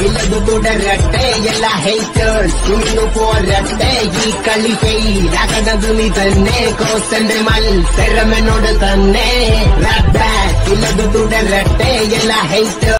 ഇല്ലതു തുടരട്ടെ എല്ലാ ഹേറ്റേഴ്സ് ഇന്നു പോരട്ടെ ഈ കളി ഫെയിലാകണത് നീ തന്നെ കോസന്റെ മത്സരം എന്നോട് തന്നെ ഇല്ലതു തുടരട്ടെ എല്ലാ ഹേറ്റേഴ്സ്